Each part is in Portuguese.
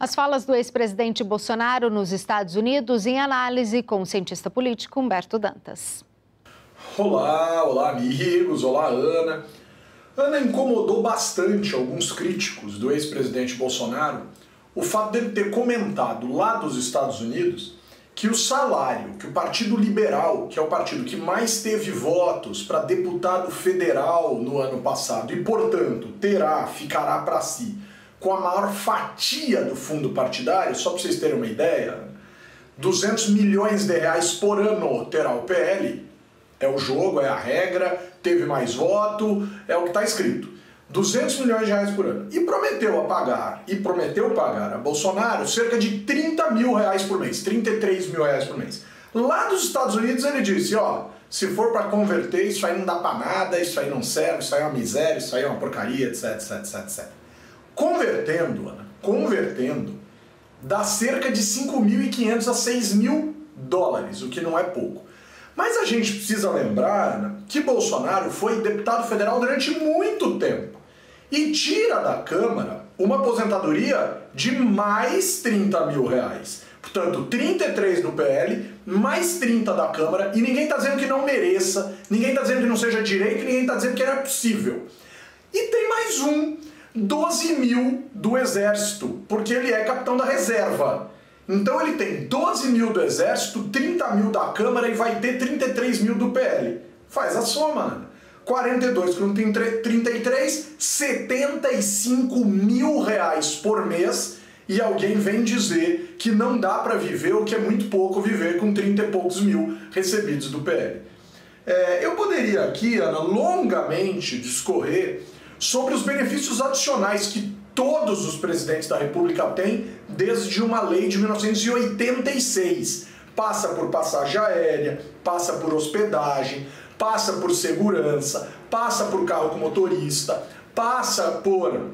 As falas do ex-presidente Bolsonaro nos Estados Unidos em análise com o cientista político Humberto Dantas. Olá, olá amigos, olá Ana. Ana incomodou bastante alguns críticos do ex-presidente Bolsonaro o fato dele ter comentado lá dos Estados Unidos que o salário que o Partido Liberal, que é o partido que mais teve votos para deputado federal no ano passado e, portanto, terá, ficará para si, com a maior fatia do fundo partidário, só para vocês terem uma ideia, 200 milhões de reais por ano terá o PL. É o jogo, é a regra, teve mais voto, é o que está escrito. 200 milhões de reais por ano. E prometeu a pagar, e prometeu pagar a Bolsonaro cerca de 30 mil reais por mês, 33 mil reais por mês. Lá dos Estados Unidos ele disse, ó, se for para converter, isso aí não dá para nada, isso aí não serve, isso aí é uma miséria, isso aí é uma porcaria, etc, etc, etc, etc. Convertendo, Ana, convertendo, dá cerca de 5.500 a 6 mil dólares, o que não é pouco. Mas a gente precisa lembrar Ana, que Bolsonaro foi deputado federal durante muito tempo e tira da Câmara uma aposentadoria de mais 30 mil reais. Portanto, 33 do PL, mais 30 da Câmara, e ninguém está dizendo que não mereça, ninguém está dizendo que não seja direito, ninguém está dizendo que é possível. E tem mais um 12 mil do Exército, porque ele é capitão da reserva. Então ele tem 12 mil do Exército, 30 mil da Câmara e vai ter 33 mil do PL. Faz a soma, 42 com 33, 75 mil reais por mês e alguém vem dizer que não dá para viver ou que é muito pouco viver com 30 e poucos mil recebidos do PL. É, eu poderia aqui, Ana, longamente discorrer sobre os benefícios adicionais que todos os presidentes da República têm desde uma lei de 1986. Passa por passagem aérea, passa por hospedagem, passa por segurança, passa por carro com motorista, passa por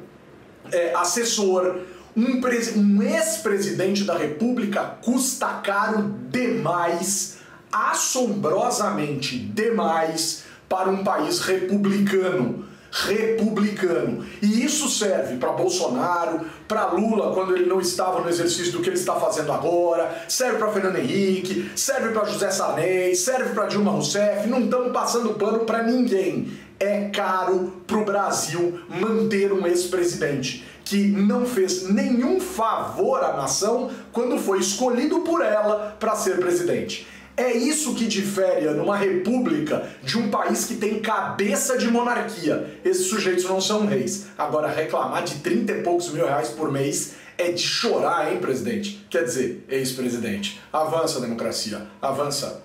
é, assessor. Um, um ex-presidente da República custa caro demais, assombrosamente demais, para um país republicano republicano. E isso serve para Bolsonaro, para Lula quando ele não estava no exercício do que ele está fazendo agora, serve para Fernando Henrique, serve para José Sarney, serve para Dilma Rousseff, não estamos passando pano para ninguém. É caro para o Brasil manter um ex-presidente que não fez nenhum favor à nação quando foi escolhido por ela para ser presidente. É isso que difere numa república de um país que tem cabeça de monarquia. Esses sujeitos não são reis. Agora, reclamar de 30 e poucos mil reais por mês é de chorar, hein, presidente? Quer dizer, ex-presidente. Avança democracia, avança.